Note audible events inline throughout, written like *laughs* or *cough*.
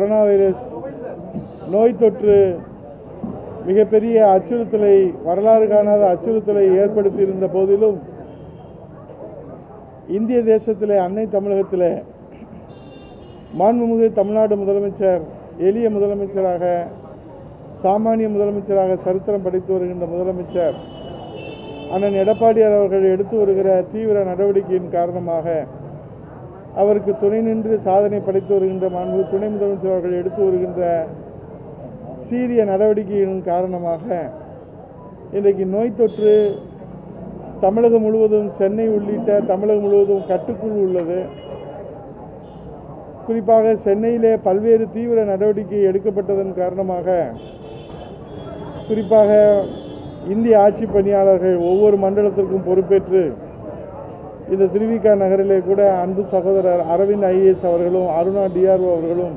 Corona virus நோய் தொற்று மிகப்பெரிய அச்சுறுத்தலை வரலாறு காணாத அச்சுறுத்தலை ஏற்படுத்தியிருந்த போதிலும் இந்திய தேசத்தில் அன்னை தமிழகத்தில் மாண்புமிகு தமிழ்நாடு முதலமைச்சர் எளிய முதலமைச்சராக சாமானிய முதலமைச்சராக சரித்திரம் படைத்து வருகின்ற முதலமைச்சர் அண்ணன் எடப்பாடியார் அவர்கள் எடுத்து வருகிற தீவிர நடவடிக்கையின் காரணமாக அவருக்கு துணை நின்று சாதனை படைத்து வருகின்ற மாண்பு துணை முதலமைச்சர் அவர்கள் எடுத்து வருகின்ற சீரிய நடவடிக்கைகளின் காரணமாக இன்றைக்கு நோய் தொற்று தமிழகம் முழுவதும் சென்னை உள்ளிட்ட தமிழகம் முழுவதும் கட்டுக்குள் உள்ளது. குறிப்பாக சென்னையிலே பல்வேறு தீவிர நடவடிக்கை எடுக்கப்பட்டதன் காரணமாக குறிப்பாக இந்திய ஆட்சி பணியாளர்கள் ஒவ்வொரு மண்டலத்திற்கும் பொறுப்பேற்று இந்த திருவிகா நகரிலே கூட அன்பு சகோதரர் அரவிந்த் ஐஏஎஸ் அவர்களும் அருணா டிஆர்ஓ அவர்களும்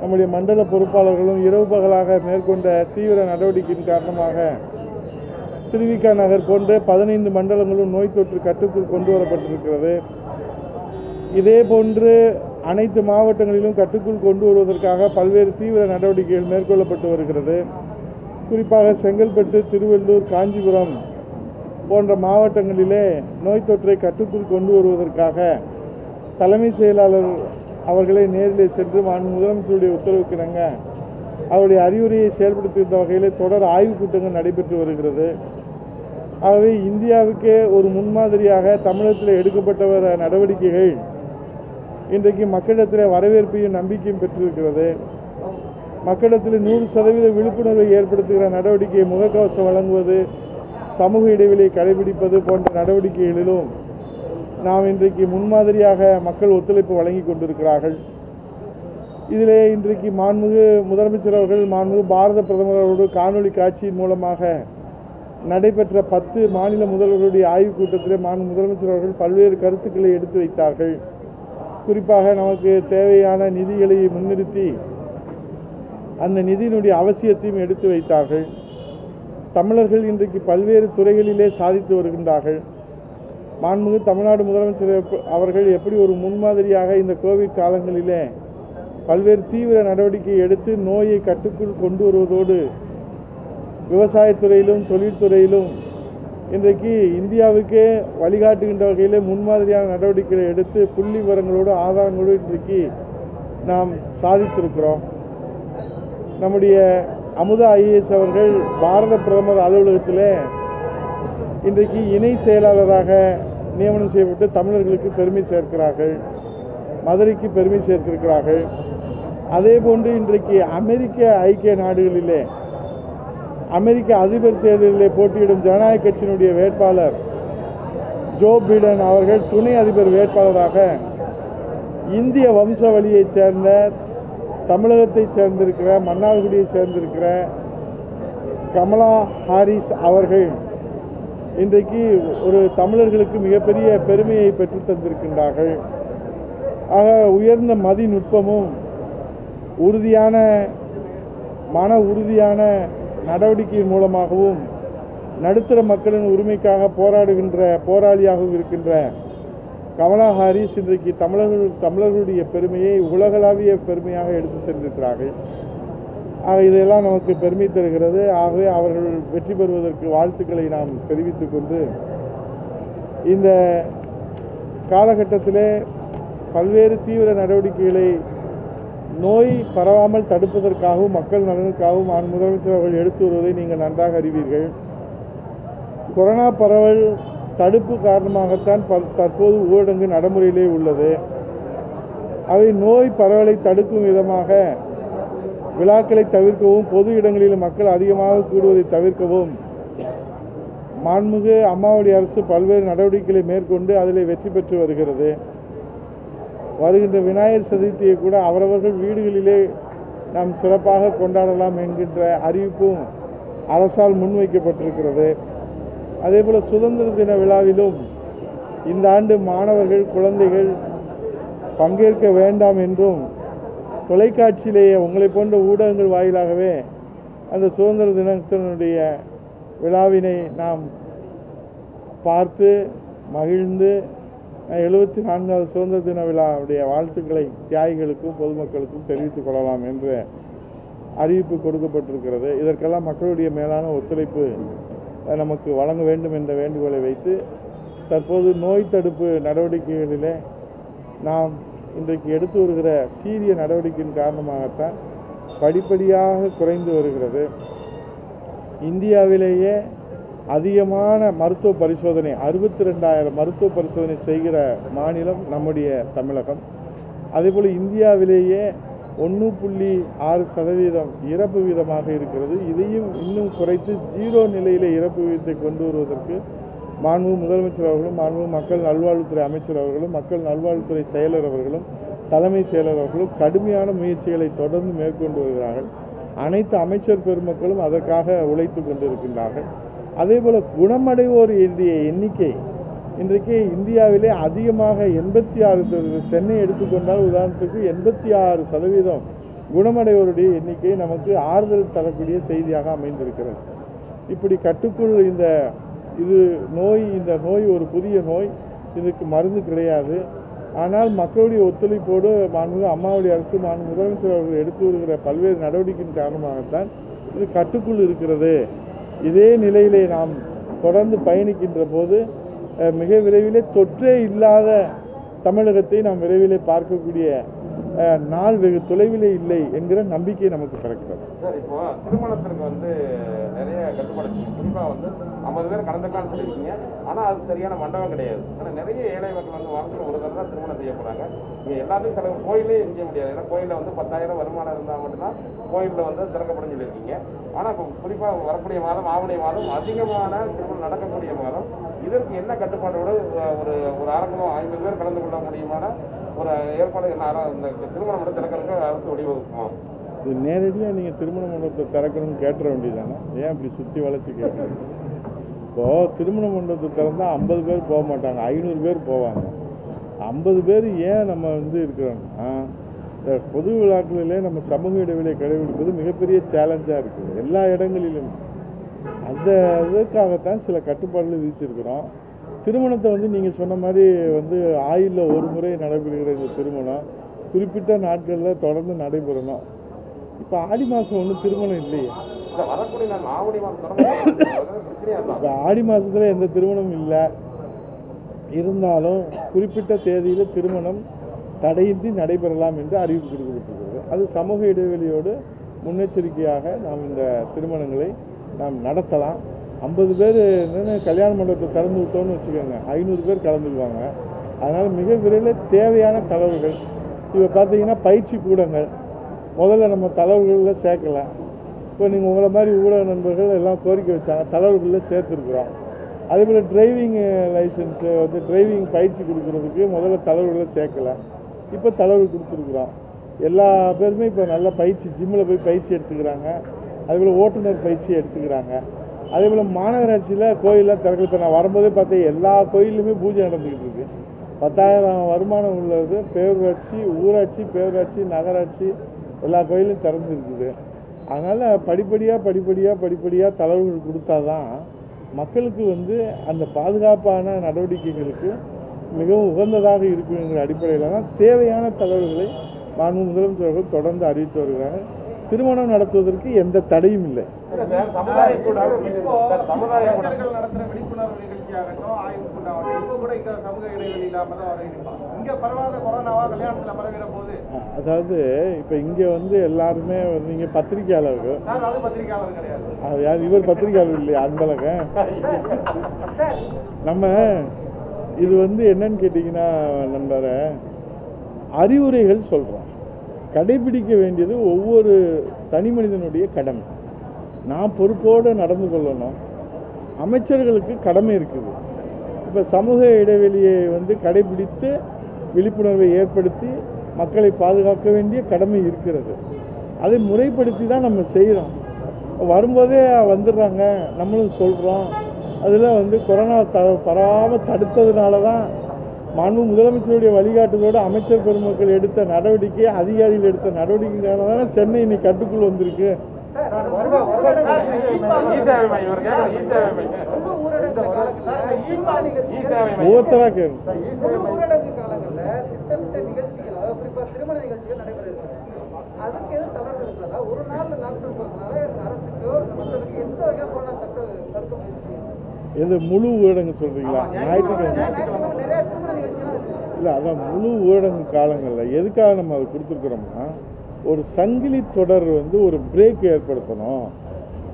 நம்முடைய மண்டல பொறுப்பாளர்களும் இரவு பகலாக மேற்கொண்ட தீவிர நடவடிக்கையின் காரணமாக திருவிகா நகர் போன்ற பதினைந்து மண்டலங்களும் நோய் தொற்று கட்டுக்குள் கொண்டு வரப்பட்டிருக்கிறது. இதே போன்று அனைத்து மாவட்டங்களிலும் கட்டுக்குள் கொண்டு வருவதற்காக பல்வேறு தீவிர நடவடிக்கைகள் மேற்கொள்ளப்பட்டு வருகிறது. குறிப்பாக செங்கல்பட்டு திருவள்ளூர் காஞ்சிபுரம் போன்ற மாவட்டங்களிலே நோய் தொற்றை கட்டுக்குள் கொண்டு வருவதற்காக தலைமை செயலாளர் அவர்களை நேரிலே சென்று மாண்பு முதலமைச்சருடைய உத்தரவுக்கிணங்க அவருடைய அறிவுரையை செயல்படுத்துகின்ற வகையிலே தொடர் ஆய்வுக் கூட்டங்கள் நடைபெற்று வருகிறது. ஆகவே இந்தியாவுக்கே ஒரு முன்மாதிரியாக தமிழகத்தில் எடுக்கப்பட்ட நடவடிக்கைகள் இன்றைக்கு மக்களிடத்தில் வரவேற்பையும் நம்பிக்கையும் பெற்றிருக்கிறது. மக்களிடத்தில் நூறு சதவீத விழிப்புணர்வை ஏற்படுத்துகிற நடவடிக்கையை முகக்கவசம் வழங்குவது சமூக இடைவெளியை கடைபிடிப்பது போன்ற நடவடிக்கைகளிலும் நாம் இன்றைக்கு முன்மாதிரியாக மக்கள் ஒத்துழைப்பு வழங்கி கொண்டிருக்கிறார்கள். இதிலே இன்றைக்கு மாண்புமிகு முதலமைச்சர் அவர்கள் மாண்புமிகு பாரத பிரதமர் அவரோடு காணொளி காட்சியின் மூலமாக நடைபெற்ற பத்து மாநில முதல்வர்களுடைய ஆய்வுக் கூட்டத்திலே மாண்பு முதலமைச்சர் அவர்கள் பல்வேறு கருத்துக்களை எடுத்து வைத்தார்கள். குறிப்பாக நமக்கு தேவையான நிதிகளை முன்னிறுத்தி அந்த நிதியினுடைய அவசியத்தையும் எடுத்து வைத்தார்கள். தமிழர்கள் இன்றைக்கு பல்வேறு துறைகளிலே சாதித்து வருகின்றார்கள். மாண்புமிகு தமிழ்நாடு முதலமைச்சர் அவர்கள் எப்படி ஒரு முன்மாதிரியாக இந்த கோவிட் காலங்களிலே பல்வேறு தீவிர நடவடிக்கை எடுத்து நோயை கட்டுக்குள் கொண்டு வருவதோடு விவசாயத்துறையிலும் தொழில்துறையிலும் இன்றைக்கு இந்தியாவுக்கே வழிகாட்டுகின்ற வகையிலே முன்மாதிரியான நடவடிக்கைகளை எடுத்து புள்ளி விவரங்களோடு ஆதாரங்களோடு இன்றைக்கு நாம் சாதித்திருக்கிறோம். நம்முடைய அமுதா ஐஏஎஸ் அவர்கள் பாரத பிரதமர் அலுவலகத்தில் இன்றைக்கு இணை செயலாளராக நியமனம் செய்யப்பட்டு தமிழர்களுக்கு பெருமை சேர்க்கிறார்கள். மதுரைக்கு பெருமை சேர்த்திருக்கிறார்கள். அதே போன்று இன்றைக்கு அமெரிக்க ஐக்கிய நாடுகளிலே அமெரிக்க அதிபர் தேர்தலிலே போட்டியிடும் ஜனநாயக கட்சியினுடைய வேட்பாளர் ஜோ பிடன் அவர்கள் துணை அதிபர் வேட்பாளராக இந்திய வம்சாவளியைச் சேர்ந்த தமிழகத்தைச் சேர்ந்திருக்கிற மன்னார்குடியை சேர்ந்திருக்கிற கமலா ஹாரிஸ் அவர்கள் இன்றைக்கு ஒரு தமிழர்களுக்கு மிகப்பெரிய பெருமையை பெற்று தந்திருக்கின்றார்கள். ஆக உயர்ந்த மதிநுட்பமும் உறுதியான மன உறுதியான நடவடிக்கையின் மூலமாகவும் நடுத்தர மக்களின் உரிமைக்காக போராடுகின்ற போராளியாகவும் இருக்கின்ற கமலா ஹாரிஸ் இன்றைக்கு தமிழர்கள் தமிழர்களுடைய பெருமையை உலகளாவிய பெருமையாக எடுத்து சென்றிருக்கிறார்கள். ஆக இதையெல்லாம் நமக்கு பெருமை தருகிறது. ஆகவே அவர்கள் வெற்றி பெறுவதற்கு வாழ்த்துக்களை நாம் தெரிவித்துக் கொண்டு இந்த காலகட்டத்திலே பல்வேறு தீவிர நடவடிக்கைகளை நோய் பரவாமல் தடுப்பதற்காகவும் மக்கள் நலனுக்காகவும் ஆண் முதலமைச்சர் அவர்கள் எடுத்து வருவதை நீங்கள் நன்றாக அறிவீர்கள். கொரோனா பரவல் தடுப்பு காரணமாகத்தான் தற்போது ஊரடங்கு நடைமுறையிலே உள்ளது. அவை நோய் பரவலை தடுக்கும் விதமாக விழாக்களை தவிர்க்கவும் பொது இடங்களில் மக்கள் அதிகமாக கூடுவதை தவிர்க்கவும் மாண்புமிகு அம்மாவடி அரசு பல்வேறு நடவடிக்கைகளை மேற்கொண்டு அதில் வெற்றி பெற்று வருகிறது. வருகின்ற விநாயகர் சதுர்த்தியை கூட அவரவர்கள் வீடுகளிலே நாம் சிறப்பாக கொண்டாடலாம் என்கின்ற அறிவிப்பும் அரசால் முன்வைக்கப்பட்டிருக்கிறது. அதேபோல் சுதந்திர தின விழாவிலும் இந்த ஆண்டு மாணவர்கள் குழந்தைகள் பங்கேற்க வேண்டாம் என்றும் தொலைக்காட்சியிலேயே உங்களை போன்ற ஊடகங்கள் வாயிலாகவே அந்த சுதந்திர தினத்தினுடைய விழாவினை நாம் பார்த்து மகிழ்ந்து எழுபத்தி நான்காவது சுதந்திர தின விழாவுடைய வாழ்த்துக்களை தியாகிகளுக்கும் பொதுமக்களுக்கும் தெரிவித்துக் கொள்ளலாம் என்று அறிவிப்பு கொடுக்கப்பட்டிருக்கிறது. இதற்கெல்லாம் மக்களுடைய மேலான ஒத்துழைப்பு நமக்கு வழங்க வேண்டும் என்ற வேண்டுகோளை வைத்து தற்போது நோய் தடுப்பு நடவடிக்கைகளிலே நாம் இன்றைக்கு எடுத்து வருகிற சீரிய நடவடிக்கையின் காரணமாகத்தான் படிப்படியாக குறைந்து வருகிறது. இந்தியாவிலேயே அதிகமான மருத்துவ பரிசோதனை அறுபத்தி ரெண்டாயிரம் மருத்துவ பரிசோதனை செய்கிற மாநிலம் நம்முடைய தமிழகம். அதேபோல் இந்தியாவிலேயே ஒன்று புள்ளி ஆறு சதவீதம் இறப்பு வீதமாக இருக்கிறது. இதையும் இன்னும் குறைத்து ஜீரோ நிலையில் இறப்பு வீதத்தை கொண்டு வருவதற்கு மாண்பு முதலமைச்சர் அவர்களும் மாண்பு மக்கள் நல்வாழ்வுத்துறை அமைச்சர் அவர்களும் மக்கள் நல்வாழ்வுத்துறை செயலர் அவர்களும் தலைமை செயலர் அவர்களும் கடுமையான முயற்சிகளை தொடர்ந்து மேற்கொண்டு வருகிறார்கள். அனைத்து அமைச்சர் பெருமக்களும் அதற்காக உழைத்து கொண்டிருக்கின்றார்கள். அதேபோல் குணமடைவோர் எண்ணிய எண்ணிக்கை இன்றைக்கு இந்தியாவிலே அதிகமாக எண்பத்தி ஆறு சென்னை எடுத்துக்கொண்டால் உதாரணத்துக்கு எண்பத்தி ஆறு சதவீதம் குணமடைவோருடைய எண்ணிக்கை நமக்கு ஆறுதல் தரக்கூடிய செய்தியாக அமைந்திருக்கிறது. இப்படி கட்டுக்குள் இந்த இது நோய் இந்த நோய் ஒரு புதிய நோய் இதுக்கு மருந்து கிடையாது. ஆனால் மக்களுடைய ஒத்துழைப்போடு மாண்புமிகு அம்மாவுடைய அரசு மாண்பு முதலமைச்சர் அவர்கள் எடுத்து வருகிற பல்வேறு நடவடிக்கையின் காரணமாகத்தான் இது கட்டுக்குள் இருக்கிறது. இதே நிலையிலே நாம் தொடர்ந்து பயணிக்கின்ற போது மிக விரைவிலே தொற்றே இல்லாத தமிழகத்தை நாம் விரைவிலே பார்க்கக்கூடிய நாள் வெகு தொலைவிலே இல்லை என்கிற நம்பிக்கை நமக்கு பிறக்கிறது. சார் இப்போ திருமணத்திற்கு வந்து நிறைய கட்டுப்பாடு குறிப்பாக வந்து ஐம்பது பேர் கலந்துக்கலாம்னு சொல்லியிருக்கீங்க ஆனால் அது சரியான மண்டபம் கிடையாது. ஆனால் நிறைய ஏழை மக்கள் வந்து வாரத்தில் ஒரு தடவை தான் திருமணம் செய்யப்படுறாங்க. இங்கே எல்லாத்தையும் செலவு கோயிலே செய்ய முடியாது. ஏன்னா கோயிலில் வந்து பத்தாயிரம் வருமானம் இருந்தால் மட்டும்தான் கோயிலில் வந்து திறக்கப்படும் சொல்லியிருக்கீங்க. ஆனால் இப்போ குறிப்பாக வரக்கூடிய மாதம் ஆவணி மாதம் அதிகமான திருமணம் நடக்கக்கூடிய மாதம் இதற்கு என்ன கட்டுப்பாடோடு ஒரு ஒரு அரங்கம் ஐம்பது பேர் கலந்து கொள்ள முடியுமான ஒரு ஏற்பாடு என்ன அர- இந்த திறக்கிறதுக்கு அரசு வழிவகுக்குமா? இது நேரடியாக நீங்கள் திருமண மண்டபத்தை திறக்கணும்னு கேட்டுற வேண்டியதானே ஏன் இப்படி சுற்றி வளைச்சி கேட்குறீங்க இப்போது திருமண மண்டபத்தை திறந்தால் ஐம்பது பேர் போக மாட்டாங்க ஐநூறு பேர் போவாங்க. ஐம்பது பேர் ஏன் நம்ம வந்து இருக்கிறோம்னா இந்த பொது விழாக்களிலே நம்ம சமூக இடைவெளியை கடைபிடிப்பது மிகப்பெரிய சேலஞ்சாக இருக்குது. எல்லா இடங்களிலும். அந்த இதுக்காகத்தான் சில கட்டுப்பாடுகள் விதிச்சிருக்கிறோம். திருமணத்தை வந்து நீங்கள் சொன்ன மாதிரி வந்து ஆயுளில் ஒரு முறை நடைபெறுகிற இந்த திருமணம் குறிப்பிட்ட நாட்களில் தொடர்ந்து நடைபெறணும். இப்போ ஆடி மாதம் ஒன்றும் திருமணம் இல்லையே. இப்போ ஆடி மாதத்தில் எந்த திருமணமும் இல்லை. இருந்தாலும் குறிப்பிட்ட தேதியில் திருமணம் தடையின்றி நடைபெறலாம் என்று அறிவிப்பு கொடுக்கப்பட்டிருக்கிறது. அது சமூக இடைவெளியோடு முன்னெச்சரிக்கையாக நாம் இந்த திருமணங்களை நாம் நடத்தலாம். ஐம்பது பேர் என்னென்ன கல்யாண மண்டபத்தை திறந்து விட்டோம்னு வச்சுக்கோங்க. ஐநூறு பேர் கலந்துக்குவாங்க. அதனால் மிக விரைவில் தேவையான தளவுகள் இப்போ பார்த்தீங்கன்னா பயிற்சி கூடங்கள் முதல்ல நம்ம தளவுகளில் சேர்க்கலாம். இப்போ நீங்கள் உங்களை மாதிரி ஊடக நண்பர்கள் எல்லாம் கோரிக்கை வச்சாங்க தளவுகளில் சேர்த்துருக்குறோம். அதே போல் டிரைவிங் லைசன்ஸு வந்து டிரைவிங் பயிற்சி கொடுக்குறதுக்கு முதல்ல தளவுகளை சேர்க்கலை இப்போ தளவு கொடுத்துருக்குறோம். எல்லா பேருமே இப்போ நல்லா பயிற்சி ஜிம்மில் போய் பயிற்சி எடுத்துக்கிறாங்க. அதேபோல் ஓட்டுநர் பயிற்சி எடுத்துக்கிறாங்க. அதே போல் மாநகராட்சியில் கோயிலெலாம் திறக்கல. இப்போ நான் வரும்போதே பார்த்தேன் எல்லா கோயிலுமே பூஜை நடந்துக்கிட்டு இருக்கு. பத்தாயிரம் வருமானம் உள்ளது. பேரூராட்சி ஊராட்சி பேரூராட்சி நகராட்சி எல்லா கோயிலும் திறந்துருக்குது அதனால் படிப்படியாக படிப்படியாக படிப்படியாக தளர்வுகள் கொடுத்தா தான் மக்களுக்கு வந்து அந்த பாதுகாப்பான நடவடிக்கைகளுக்கு மிகவும் உகந்ததாக இருக்குங்கிற அடிப்படையில் தான் தேவையான தளர்வுகளை மாண்பு முதலமைச்சர்கள் தொடர்ந்து அறிவித்து வருகிறார்கள். திருமணம் நடத்துவதற்கு எந்த தடையும் இல்லை. அதாவது இப்போ இங்கே வந்து எல்லாருமே நீங்கள் பத்திரிக்கையாளர்கள். சார் அது பத்திரிகையாளர் யார் இவர் பத்திரிக்கையாளர் இல்லையா அன்பழகன்? நம்ம இது வந்து என்னன்னு கேட்டிங்கன்னா நண்பரை அறிவுரைகள் சொல்கிறோம் கடைபிடிக்க வேண்டியது ஒவ்வொரு தனி மனிதனுடைய கடமை. நான் பொறுப்போடு நடந்து கொள்ளணும். அமைச்சர்களுக்கு கடமை இருக்குது. இப்போ சமூக இடைவெளியை வந்து கடைபிடித்து விழிப்புணர்வை ஏற்படுத்தி மக்களை பாதுகாக்க வேண்டிய கடமை இருக்கிறது. அதை முறைப்படுத்தி தான் நம்ம செய்கிறோம் வரும்போதே வந்துடுறாங்க. நம்மளும் சொல்கிறோம் அதில் வந்து கொரோனா த பரவாமல் தடுத்ததுனால தான் மாண்பு முதலமைச்சருடைய வழிகாட்டுதலோடு அமைச்சர் பெருமக்கள் எடுத்த நடவடிக்கை அதிகாரிகள் எடுத்த நடவடிக்கைக்கான தானே சென்னை இன்னைக்கு கட்டுக்குள் வந்திருக்கு. ஒவ்வொருத்தரா கேள்வி எது முழு ஊரடங்கு சொல்றீங்களா? ஞாயிற்றுக்கிழமை ஞாயிற்றுக்கிழமை நிறைய திருமண நிகழ்ச்சிலாம் இருக்கு இல்லை அதான் முழு ஊரடங்கு காலங்களில் எதுக்காக நம்ம அதை கொடுத்துருக்குறோம்னா ஒரு சங்கிலி தொடர் வந்து ஒரு பிரேக் ஏற்படுத்தணும்.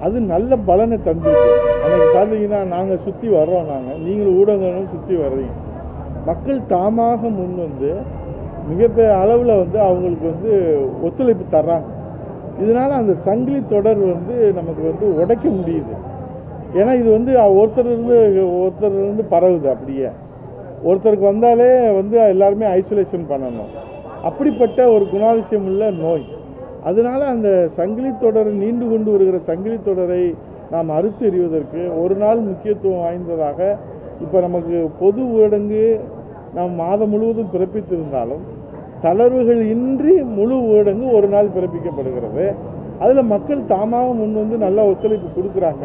அது நல்ல பலனை தந்துருக்கு. அன்றைக்கி பார்த்தீங்கன்னா நாங்கள் சுற்றி வர்றோம் நாங்கள் நீங்களும் ஊடகங்களும் சுற்றி வர்றீங்க. மக்கள் தாமாக முன் வந்து மிகப்பெரிய அளவில் வந்து அவங்களுக்கு வந்து ஒத்துழைப்பு தர்றாங்க. இதனால் அந்த சங்கிலி தொடர் வந்து நமக்கு வந்து உடைக்க முடியுது. ஏன்னா இது வந்து ஒருத்தர் இருந்து ஒருத்தர் இருந்து பரவுது அப்படியே. ஒருத்தருக்கு வந்தாலே வந்து எல்லாருமே ஐசோலேஷன் பண்ணணும். அப்படிப்பட்ட ஒரு குணாதிசயம் உள்ள நோய். அதனால அந்த சங்கிலி தொடர் நீண்டு கொண்டு வருகிற சங்கிலி தொடரை நாம் அறுத்து எறிவதற்கு ஒரு நாள் முக்கியத்துவம் வாய்ந்ததாக இப்போ நமக்கு பொது ஊரடங்கு நாம் மாதம் முழுவதும் பிறப்பித்திருந்தாலும் தளர்வுகள் இன்றி முழு ஊரடங்கு ஒரு நாள் பிறப்பிக்கப்படுகிறது. அதில் மக்கள் தாமாக முன் வந்து நல்ல ஒத்துழைப்பு கொடுக்குறாங்க.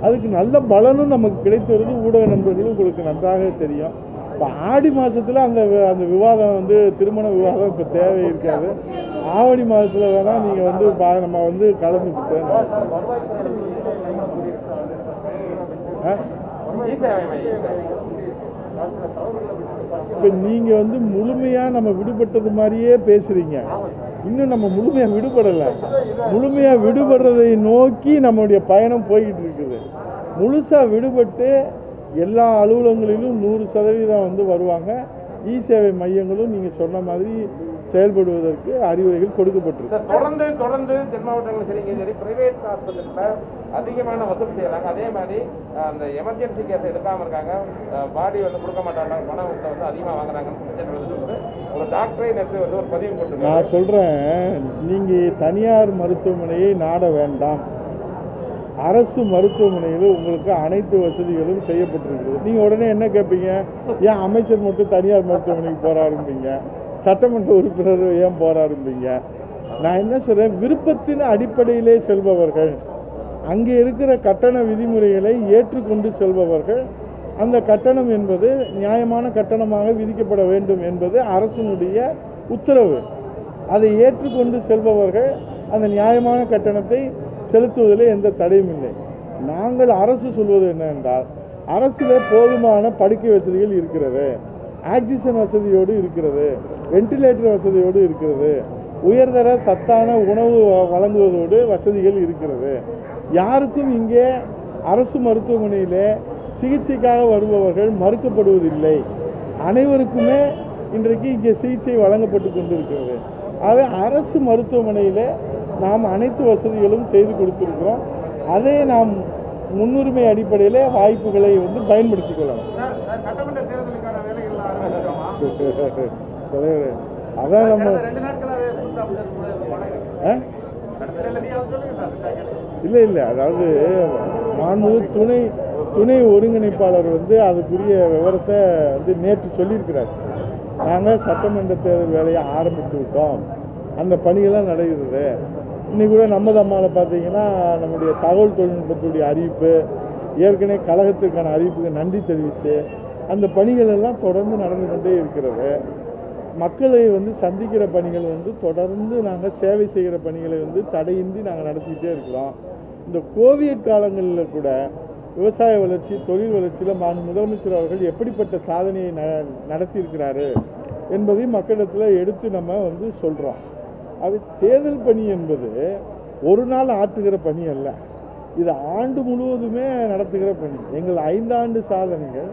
அதுக்கு நல்ல பலனும் நமக்கு கிடைத்து வருது ஊடக நண்பர்களும் உங்களுக்கு நன்றாக தெரியும். இப்போ ஆடி மாதத்தில் அந்த அந்த விவாதம் வந்து திருமண விவாதம் இப்போ தேவை இருக்காது ஆவணி மாதத்தில் வேணால் நீங்கள் வந்து பா நம்ம வந்து கலந்துக்கிட்டு இப்போ நீங்கள் வந்து முழுமையாக நம்ம விடுபட்டது மாதிரியே பேசுகிறீங்க இன்னும் நம்ம முழுமையாக விடுபடலை. முழுமையாக விடுபடுறதை நோக்கி நம்மளுடைய பயணம் போய்கிட்டு இருக்குது. முழுசாக விடுபட்டு எல்லா அலுவலகங்களிலும் நூறு சதவீதம் வந்து வருவாங்க. இ சேவை மையங்களும் நீங்கள் சொன்ன மாதிரி செயல்படுவதற்கு அறிவுரைகள் கொடுக்கப்பட்டிருக்கு. தொடர்ந்து தொடர்ந்து தென் மாவட்டங்களும் சரிங்க சரி பிரைவேட் ஹாஸ்பிட்டலில் அதிகமான வசூல் செய்யறாங்க அதே மாதிரி அந்த எமர்ஜென்சி கேஸ் எடுக்காம இருக்காங்க. பாடி வந்து கொடுக்க மாட்டாங்க. பணம் வந்து அதிகமாக வாங்குறாங்கன்னு ஒரு டாக்டரே நேற்று வந்து ஒரு பதிவு போட்டிருக்காங்க நான் சொல்கிறேன் நீங்கள் தனியார் மருத்துவமனையை நாட வேண்டாம். அரசு மருத்துவமனையில் உங்களுக்கு அனைத்து வசதிகளும் செய்யப்பட்டிருக்கிறது. நீங்கள் உடனே என்ன கேட்பீங்க ஏன் அமைச்சர் மட்டும் தனியார் மருத்துவமனைக்கு போகிறாரும்பீங்க சட்டமன்ற உறுப்பினர் ஏன் போகிறாரும்பீங்க நான் என்ன சொல்கிறேன் விருப்பத்தின் அடிப்படையிலே செல்பவர்கள் அங்கே இருக்கிற கட்டண விதிமுறைகளை ஏற்றுக்கொண்டு செல்பவர்கள் அந்த கட்டணம் என்பது நியாயமான கட்டணமாக விதிக்கப்பட வேண்டும் என்பது அரசினுடைய உத்தரவு. அதை ஏற்றுக்கொண்டு செல்பவர்கள் அந்த நியாயமான கட்டணத்தை செலுத்துவதில் எந்த தடையும் இல்லை. நாங்கள் அரசு சொல்வது என்னவென்றால் அரசில் போதுமான படுக்கை வசதிகள் இருக்கிறது ஆக்சிஜன் வசதியோடு இருக்கிறது வென்டிலேட்டர் வசதியோடு இருக்கிறது உயர்தர சத்தான உணவு வ- வழங்குவதோடு வசதிகள் இருக்கிறது. யாருக்கும் இங்கே அரசு மருத்துவமனையில் சிகிச்சைக்காக வருபவர்கள் மறுக்கப்படுவதில்லை. அனைவருக்குமே இன்றைக்கு இங்கே சிகிச்சை வழங்கப்பட்டு கொண்டிருக்கிறது. ஆகவே அரசு மருத்துவமனையில் நாம் அனைத்து வசதிகளும் செய்து கொடுத்திருக்கிறோம். அதை நாம் முன்னுரிமை அடிப்படையில் வாய்ப்புகளை வந்து பயன்படுத்திக் கொள்ளலாம். *laughs* தலைவரே அதான் நம்ம? இல்ல இல்லை அதாவது மாண்பு துணை துணை ஒருங்கிணைப்பாளர் வந்து அதுக்குரிய விவரத்தை வந்து நேற்று சொல்லியிருக்கிறார். நாங்கள் சட்டமன்ற தேர்தல் வேலையை ஆரம்பித்து விட்டோம். அந்த பணிகள்லாம் நடக்கிறது இன்றைக்கி கூட நமது அம்மாவில் பார்த்தீங்கன்னா நம்முடைய தகவல் தொழில்நுட்பத்துடைய அறிவிப்பு ஏற்கனவே கழகத்திற்கான அறிவிப்புக்கு நன்றி தெரிவித்து அந்த பணிகள் எல்லாம் தொடர்ந்து நடந்து கொண்டே இருக்கிறது. மக்களை வந்து சந்திக்கிற பணிகள் வந்து தொடர்ந்து நாங்கள் சேவை செய்கிற பணிகளை வந்து தடையின்றி நாங்கள் நடத்திக்கிட்டே இருக்கிறோம். இந்த கோவிட் காலங்களில் கூட விவசாய வளர்ச்சி தொழில் வளர்ச்சியில் மாநில முதலமைச்சர் அவர்கள் எப்படிப்பட்ட சாதனையை ந நடத்தியிருக்கிறாரு என்பதை மக்களிடத்தில் எடுத்து நம்ம வந்து சொல்கிறோம் அது தேர்தல் பணி என்பது ஒரு நாள் ஆற்றுகிற பணி அல்ல. இது ஆண்டு முழுவதுமே நடத்துகிற பணி. எங்கள் ஐந்தாண்டு சாதனைகள்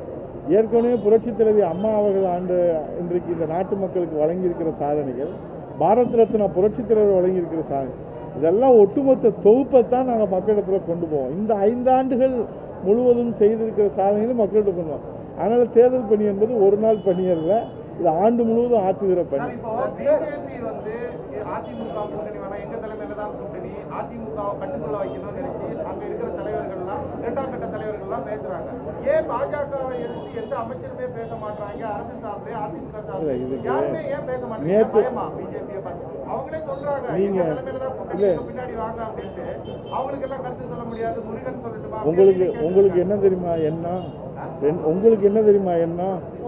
ஏற்கனவே புரட்சி தலைவி அம்மா அவர்கள் ஆண்டு இன்றைக்கு இந்த நாட்டு மக்களுக்கு வழங்கியிருக்கிற சாதனைகள் பாரத் ரத்னா புரட்சி தலைவர் வழங்கியிருக்கிற சாதனை. இதெல்லாம் ஒட்டுமொத்த தொகுப்பை தான் நாங்கள் மக்களிடத்தில் கொண்டு போவோம். இந்த ஐந்தாண்டுகள் முழுவதும் செய்திருக்கிற சாதனைகளை மக்களிடம் கொண்டு போவோம் அதனால் தேர்தல் பணி என்பது ஒரு நாள் பணி அல்ல இது ஆண்டு முழுவதும் ஆற்றுகிற பணி. சொல்றாங்க நீங்க- உங்களுக்கு உங்களுக்கு. என்ன தெரியுமா? என்ன? உங்களுக்கு என்ன தெரியுமா என்ன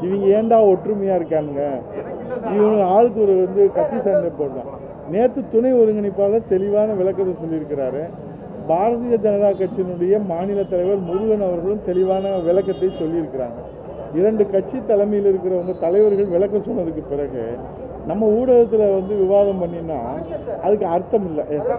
இவங்க ஏன்டா ஒற்றுமையா இருக்கானுங்க? இவங்க ஆளுக்கு ஒரு வந்து கத்தி சண்டை போடுறான். நேற்று துணை ஒருங்கிணைப்பாளர் தெளிவான விளக்கத்தை சொல்லியிருக்கிறாரு. பாரதிய ஜனதா கட்சியினுடைய மாநில தலைவர் முருகன் அவர்களும் தெளிவான விளக்கத்தை சொல்லியிருக்கிறாங்க. இரண்டு கட்சி தலைமையில் இருக்கிறவங்க தலைவர்கள் விளக்கம் சொன்னதுக்கு பிறகு நம்ம ஊடகத்தில் வந்து விவாதம் பண்ணினா அதுக்கு அர்த்தம் இல்லை. எஸ்.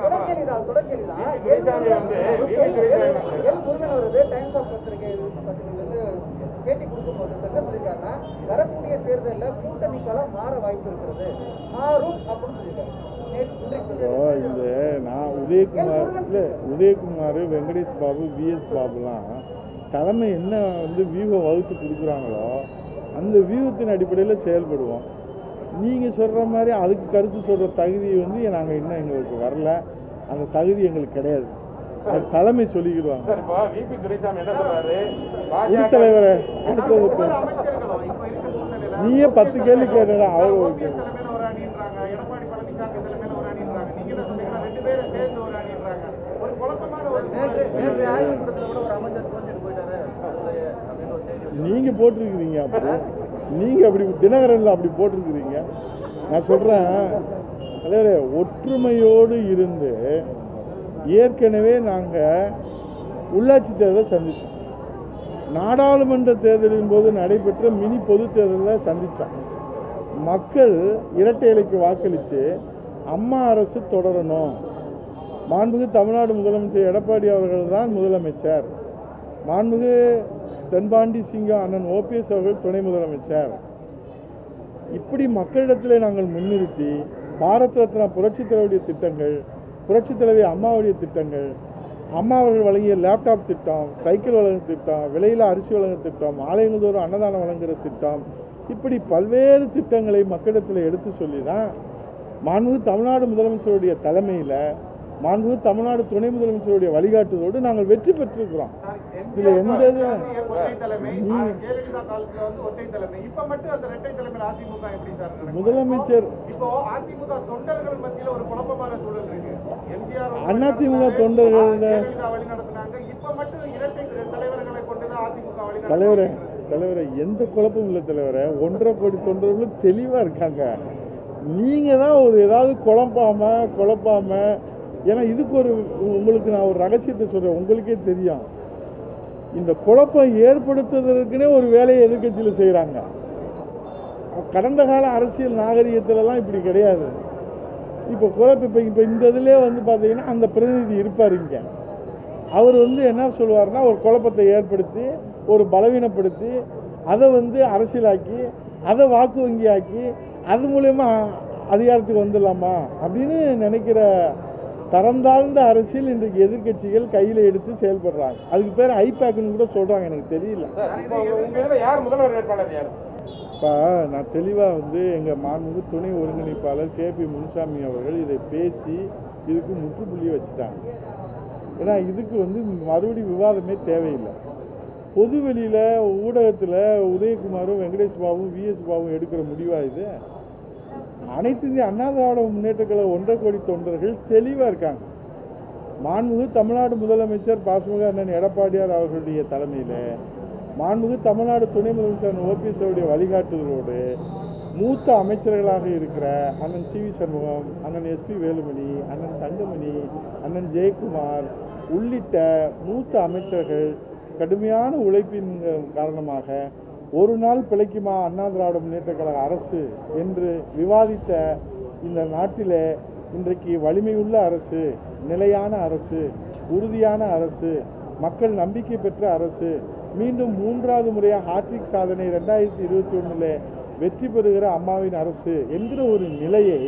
பேட்டி கொடுக்கும்போது என்ன சொல்லியிருக்காருன்னா வரக்கூடிய தேர்தலில் கூட்டணி மாற வாய்ப்பு இருக்கிறது. மாறும் அப்படின்னு சொல்லியிருக்காரு. இந்த நான் உதயகுமார் இல்லை உதயகுமார் வெங்கடேஷ் பாபு விஎஸ் பாபுலாம் தலைமை என்ன வந்து வியூவை வகுத்து கொடுக்குறாங்களோ அந்த வியூகத்தின் அடிப்படையில் செயல்படுவோம். நீங்கள் சொல்கிற மாதிரி அதுக்கு கருத்து சொல்கிற தகுதி வந்து நாங்கள் இன்னும் எங்களுக்கு வரல. அந்த தகுதி எங்களுக்கு கிடையாது. தலைமை சொல்லிக்கிடுவாங்க. தலைவரை அடுத்தது நீயே பத்து கேள்வி கேட்டடா அவர் ஒரு ஓபிஎஸ் தலைமையில ஒரு அணின்றாங்க எடப்பாடி பழனிசாமி தலைமையில ஒரு அணின்றாங்க. நீங்க என்ன சொன்னீங்கன்னா ரெண்டு பேரும் சேர்ந்து ஒரு அணின்றாங்க. ஒரு குழப்பமான ஒரு சூழல் ஆய்வு கூட்டத்தில் கூட ஒரு அமைச்சர் தோஞ்சிட்டு போயிட்டாரு. அப்படின்னு ஒரு செய்தி நீங்க போட்டிருக்கிறீங்க அப்படி. நீங்க அப்படி தினகரன்ல அப்படி போட்டிருக்கிறீங்க. நான் சொல்றேன் தலைவரே ஒற்றுமையோடு இருந்து ஏற்கனவே நாங்கள் உள்ளாட்சி தேர்தலை சந்தித்தோம் நாடாளுமன்ற தேர்தலின் போது நடைபெற்ற மினி பொது தேர்தலில் சந்தித்தோம் மக்கள் இரட்டை இலைக்கு வாக்களித்து அம்மா அரசு தொடரணும். மாண்புகு தமிழ்நாடு முதலமைச்சர் எடப்பாடி அவர்கள் தான் முதலமைச்சர். மாண்புகு தென்பாண்டி சிங்கம் அண்ணன் ஓபிஎஸ் அவர்கள் துணை முதலமைச்சர். இப்படி மக்களிடத்தில் நாங்கள் முன்னிறுத்தி பாரத் ரத்னா புரட்சித் தலைவருடைய திட்டங்கள் புரட்சித் தலைவி அம்மாவுடைய திட்டங்கள் அம்மா அவர்கள் வழங்கிய லேப்டாப் திட்டம் சைக்கிள் வழங்கும் திட்டம் விலையில் அரிசி வழங்கும் திட்டம் ஆலயங்கள் தோறும் அன்னதானம் வழங்குகிற திட்டம் இப்படி பல்வேறு திட்டங்களை மக்களிடத்தில் எடுத்து சொல்லி தான் மாண்புகு தமிழ்நாடு முதலமைச்சருடைய தலைமையில் மாண்புகு தமிழ்நாடு துணை முதலமைச்சருடைய வழிகாட்டுதலோடு நாங்கள் வெற்றி பெற்றிருக்கிறோம். இதுல எந்த? முதலமைச்சர் அதிமுக தொண்டர்கள் தலைவரே தலைவரே எந்த குழப்பமும் இல்லை தலைவரே. ஒன்றரை கோடி தொண்டர்களும் தெளிவாக இருக்காங்க. நீங்கள் தான் ஒரு ஏதாவது குழப்பாம குழப்பாம ஏன்னா இதுக்கு ஒரு உங்களுக்கு நான் ஒரு ரகசியத்தை சொல்கிறேன் உங்களுக்கே தெரியும். இந்த குழப்பம் ஏற்படுத்துவதற்குனே ஒரு வேலையை எதிர்க்கட்சியில் செய்கிறாங்க கடந்த கால அரசியல் நாகரிகத்திலலாம் இப்படி கிடையாது. இப்போ குழப்ப இப்போ இப்போ இந்த இதிலே வந்து பார்த்தீங்கன்னா அந்த பிரதிநிதி இருப்பார் இங்கே. அவர் வந்து என்ன சொல்லுவார்னா ஒரு குழப்பத்தை ஏற்படுத்தி ஒரு பலவீனப்படுத்தி அதை வந்து அரசியலாக்கி அதை வாக்கு வங்கியாக்கி அது மூலயமா அதிகாரத்துக்கு வந்துடலாமா அப்படின்னு நினைக்கிற தரம் தாழ்ந்த அரசியல் இன்றைக்கு எதிர்க்கட்சிகள் கையில் எடுத்து செயல்படுறாங்க. அதுக்கு பேர் ஐபேக்னு கூட சொல்கிறாங்க எனக்கு தெரியல. இப்போ நான் தெளிவாக வந்து எங்கள் மாண்புமிகு துணை ஒருங்கிணைப்பாளர் கே பி முனுசாமி அவர்கள் இதை பேசி இதுக்கு முற்றுப்புள்ளி வச்சுட்டாங்க. ஏன்னா இதுக்கு வந்து மறுபடி விவாதமே தேவையில்லை. பொது வெளியில் ஊடகத்தில் உதயகுமாரும் வெங்கடேஷ் பாபுவும் விஎஸ் பாபுவும் எடுக்கிற முடிவா இது? அனைத்து இந்திய அண்ணா திராவிட முன்னேற்ற கழக ஒன்றரை கோடி தொண்டர்கள் தெளிவாக இருக்காங்க. மாண்புகு தமிழ்நாடு முதலமைச்சர் பாசமிகு அண்ணன் எடப்பாடியார் அவர்களுடைய தலைமையில் மாண்புகு தமிழ்நாடு துணை முதலமைச்சர் ஓபிஎஸ் அவருடைய வழிகாட்டுதலோடு மூத்த அமைச்சர்களாக இருக்கிற அண்ணன் சி வி சண்முகம் அண்ணன் எஸ்பி வேலுமணி அண்ணன் தங்கமணி அண்ணன் ஜெயக்குமார் உள்ளிட்ட மூத்த அமைச்சர்கள் கடுமையான உழைப்பின் காரணமாக ஒரு நாள் பிழைக்குமா அண்ணா திராவிட முன்னேற்ற கழக அரசு என்று விவாதித்த இந்த நாட்டில் இன்றைக்கு வலிமையுள்ள அரசு நிலையான அரசு உறுதியான அரசு மக்கள் நம்பிக்கை பெற்ற அரசு மீண்டும் மூன்றாவது முறையாக ஹாட்ரிக் சாதனை ரெண்டாயிரத்தி இருபத்தி ஒன்றில் வெற்றி பெறுகிற அம்மாவின் அரசு என்கிற ஒரு நிலையை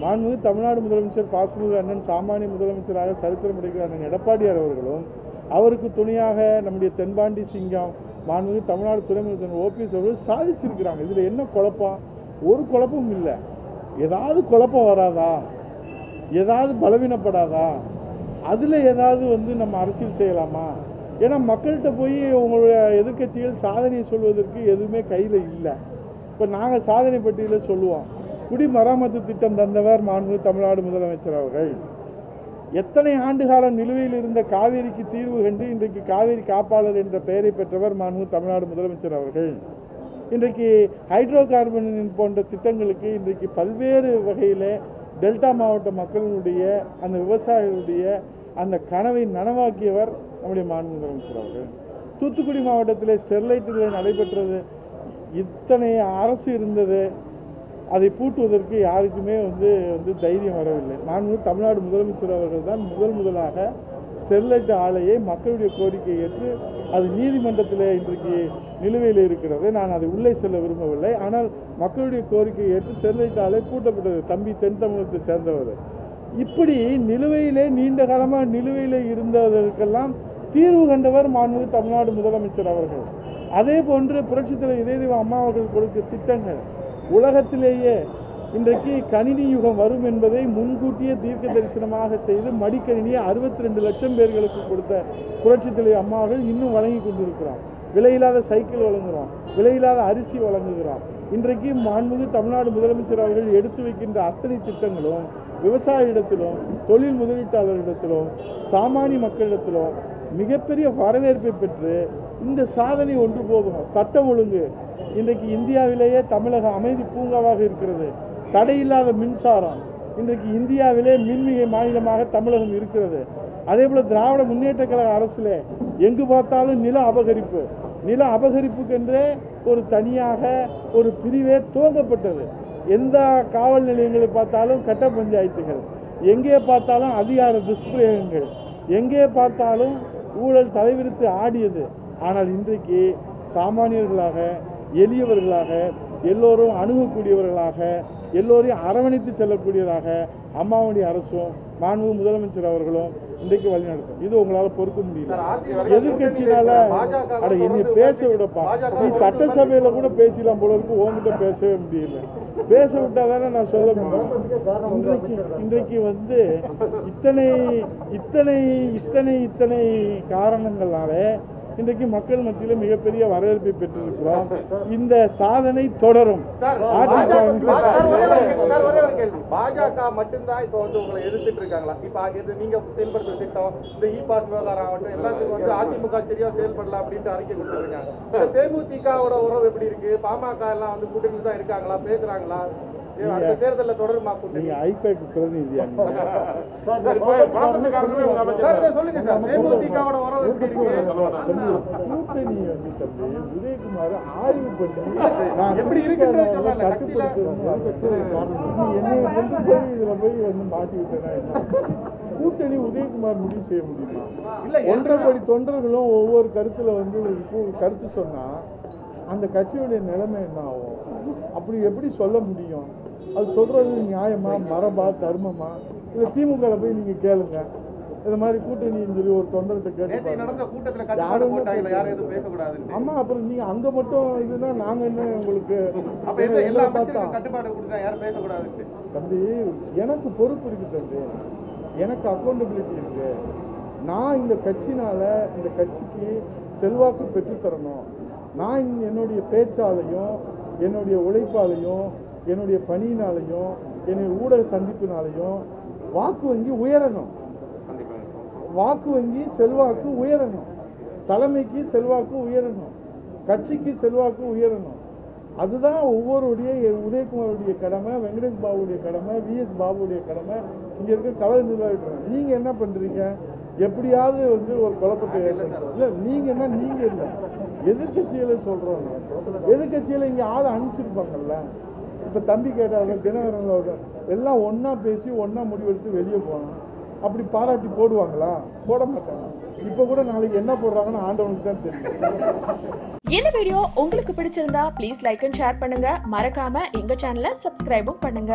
மாண்புமிகு தமிழ்நாடு முதலமைச்சர் பாசுமிகு அண்ணன் சாமானிய முதலமைச்சராக சரித்திரம் படைக்கிற அண்ணன் எடப்பாடியார் அவர்களும் அவருக்கு துணையாக நம்முடைய தென்பாண்டி சிங்கம் மாண்புமிகு தமிழ்நாடு துணை ஓபிஎஸ் அவர்கள் சாதிச்சிருக்கிறாங்க. இதில் என்ன குழப்பம்? ஒரு குழப்பமும் இல்லை. ஏதாவது குழப்பம் வராதா? ஏதாவது பலவீனப்படாதா? அதில் ஏதாவது வந்து நம்ம அரசியல் செய்யலாமா? ஏன்னா மக்கள்கிட்ட போய் உங்களுடைய எதிர்க்கட்சிகள் சாதனையை சொல்வதற்கு எதுவுமே கையில் இல்லை. இப்போ நாங்கள் சாதனை பட்டியலில் சொல்லுவோம். குடிமராமத்து திட்டம் தந்தவர் மாண்பு தமிழ்நாடு முதலமைச்சர் அவர்கள். எத்தனை ஆண்டு காலம் நிலுவையில் இருந்த காவேரிக்கு தீர்வு கண்டு இன்றைக்கு காவேரி காப்பாளர் என்ற பெயரை பெற்றவர் மாண்பு தமிழ்நாடு முதலமைச்சர் அவர்கள். இன்றைக்கு ஹைட்ரோ கார்பன் போன்ற திட்டங்களுக்கு இன்றைக்கு பல்வேறு வகையில் டெல்டா மாவட்ட மக்களினுடைய அந்த விவசாயிகளுடைய அந்த கனவை நனவாக்கியவர் நம்முடைய மாண்பு முதலமைச்சர் அவர்கள். தூத்துக்குடி மாவட்டத்தில் ஸ்டெர்லைட்டில் நடைபெற்றது. இத்தனை அரசு இருந்தது. அதை பூட்டுவதற்கு யாருக்குமே வந்து வந்து தைரியம் வரவில்லை. நான் வந்து தமிழ்நாடு முதலமைச்சர் அவர்கள் தான் முதல் முதலாக ஸ்டெர்லைட் ஆலையை மக்களுடைய கோரிக்கை ஏற்று அது நீதிமன்றத்தில் இன்றைக்கு நிலுவையில் இருக்கிறது. நான் அதை உள்ளே செல்ல விரும்பவில்லை. ஆனால் மக்களுடைய கோரிக்கை ஏற்று ஸ்டெர்லைட் ஆலை பூட்டப்பட்டது. தம்பி தென் தமிழகத்தை சேர்ந்தவர். இப்படி நிலுவையிலே நீண்ட காலமாக நிலுவையில் இருந்ததற்கெல்லாம் தீர்வு கண்டவர் மாண்புமிகு தமிழ்நாடு முதலமைச்சர் அவர்கள். அதே போன்று புரட்சித்தலைவர் இதயதேவ அம்மா அவர்கள் கொடுத்த திட்டங்கள் உலகத்திலேயே இன்றைக்கு கணினி யுகம் வரும் என்பதை முன்கூட்டியே தீர்க்க தரிசனமாக செய்து மடிக்கணினியை அறுபத்தி ரெண்டு லட்சம் பேர்களுக்கு கொடுத்த புரட்சி தலைவர் அம்மாவர்கள் இன்னும் வழங்கி கொண்டிருக்கிறோம் விலையில்லாத சைக்கிள் வழங்குகிறோம் விலையில்லாத அரிசி வழங்குகிறோம் இன்றைக்கு மாண்புமிகு தமிழ்நாடு முதலமைச்சர் அவர்கள் எடுத்து வைக்கின்ற அத்தனை திட்டங்களும் விவசாயிடத்திலும் தொழில் முதலீட்டாளர்களிடத்திலும் சாமானிய மக்களிடத்திலும் மிகப்பெரிய வரவேற்பை பெற்று இந்த சாதனை ஒன்று போதும். சட்டம் ஒழுங்கு. இன்றைக்கு இந்தியாவிலேயே தமிழகம் அமைதி பூங்காவாக இருக்கிறது. தடையில்லாத மின்சாரம். இன்றைக்கு இந்தியாவிலே மின்மிகை மாநிலமாக தமிழகம் இருக்கிறது. அதே போல் திராவிட முன்னேற்ற கழக அரசில் எங்கு பார்த்தாலும் நில அபகரிப்பு. நில அபகரிப்புக்கென்றே ஒரு தனியாக ஒரு பிரிவே துவங்கப்பட்டது. எந்த காவல் நிலையங்களை பார்த்தாலும் கட்ட பஞ்சாயத்துகள். எங்கே பார்த்தாலும் அதிகார துஷ்பிரயோகங்கள். எங்கே பார்த்தாலும் ஊழல் தலைவிரித்து ஆடியது. ஆனால் இன்றைக்கு சாமானியர்களாக எளியவர்களாக எல்லோரும் அணுகக்கூடியவர்களாக எல்லோரையும் அரவணைத்து செல்லக்கூடியதாக அம்மாவுடைய அரசும் மாண்பு முதலமைச்சர் அவர்களும் இன்றைக்கு வழிநடத்தும். இது உங்களால பொறுக்க முடியல. எதிர்கட்சினால அட என்னை பேச விடப்பா. நீ சட்டசபையில கூட பேசலாம் போல இருக்கு. உங்ககிட்ட பேசவே முடியல. பேச விட்டா தானே நான் சொல்ல முடியும். இன்றைக்கு இன்றைக்கு வந்து இத்தனை இத்தனை இத்தனை இத்தனை காரணங்களால இன்றைக்கு மக்கள் மத்தியில் மிகப்பெரிய வரவேற்பை பெற்றிருக்கிறோம். இந்த சாதனை தொடரும். பாஜக மட்டும்தான் இப்ப வந்து உங்களை எதிர்த்துட்டு இருக்காங்களா? இப்ப இது நீங்க செயல்படுத்துற திட்டம் இந்த இ பாஸ் விவகாரம் ஆகட்டும் எல்லாத்துக்கும் வந்து அதிமுக சரியா செயல்படல அப்படின்ட்டு அறிக்கை கொடுத்துருக்காங்க தேமுதிகவோட உறவு எப்படி இருக்கு? பாமக எல்லாம் வந்து கூட்டணி தான் இருக்காங்களா? பேசுறாங்களா? தேர்தல்ல தொடருமா கூட்டணி? நீங்க ஐபேக் பிரதிநிதியா *laughs* சொல்லுங்க சார். தேமுதிகவோட உறவு கூட்டணி தம்பி உதயகுமார் ஆய்வு பண்ணி *laughs* எப்படி. நீ என்னைய கொண்டு போய் இதுல போய் வந்து மாட்டி விட்டனா என்ன? கூட்டணி உதயகுமார் முடிவு செய்ய முடியுமா? இல்ல, ஒன்றரை கோடி தொண்டர்களும் ஒவ்வொரு கருத்துல வந்து கருத்து சொன்னா அந்த கட்சியுடைய நிலைமை என்ன ஆகும்? அப்படி எப்படி சொல்ல முடியும்? அது சொல்றது நியாயமா மரபா தர்மமா? இல்ல திமுக போய் நீங்க கேளுங்க. இந்த மாதிரி கூட்டணின்னு சொல்லி ஒரு தொண்டர்கிட்ட கேட்டு. நடந்த கூட்டத்துல யாருமே போட்டாங்கல்ல யாரும். எதுவும் பேசக்கூடாதுன்னு ஆமா அப்புறம் நீங்க அங்க மட்டும் இதுன்னா நாங்க என்ன உங்களுக்கு அப்ப பார்த்தா கட்டுப்பாடு கொடுத்தா யாரும் பேசக்கூடாதுன்னு தம்பி எனக்கு பொறுப்பு இருக்கு தம்பி. எனக்கு அக்கௌண்டபிலிட்டி இருக்கு. நான் இந்த கட்சினால இந்த கட்சிக்கு செல்வாக்கு பெற்றுத்தரணும். நான் என்னுடைய பேச்சாலையும் என்னுடைய உழைப்பாலையும் என்னுடைய பணியினாலையும் என்னுடைய ஊடக சந்திப்பினாலையும் வாக்கு வங்கி உயரணும். வாக்கு வங்கி செல்வாக்கு உயரணும். தலைமைக்கு செல்வாக்கு உயரணும். கட்சிக்கு செல்வாக்கு உயரணும். அதுதான் ஒவ்வொருடைய உதயகுமாருடைய கடமை வெங்கடேஷ் பாபுடைய கடமை விஎஸ் பாபுடைய கடமை. இங்க இருக்க கலை நிர்வாகிகள் நீங்க என்ன பண்றீங்க? எப்படியாவது வந்து ஒரு குழப்பத்தை இல்ல நீங்க என்ன நீங்க இல்ல. எதிர்கட்சிகளை சொல்றோம். நான். எதிர்க்கட்சியில இங்க ஆள் அனுப்பிச்சிருப்பாங்கல்ல. இப்போ தம்பி கேட்டாங்க தினகரன் அவர்கள் எல்லாம் ஒன்றா பேசி ஒன்றா முடிவெடுத்து வெளியே போகணும். அப்படி பாராட்டி போடுவாங்களா? போட மாட்டாங்க. இப்போ கூட நாளைக்கு என்ன போடுறாங்கன்னு ஆண்டவனுக்கு தான் தெரியும். இந்த வீடியோ உங்களுக்கு பிடிச்சிருந்தா ப்ளீஸ் லைக் அண்ட் ஷேர் பண்ணுங்க. மறக்காம எங்க சேனலை சப்ஸ்கிரைபும் பண்ணுங்க.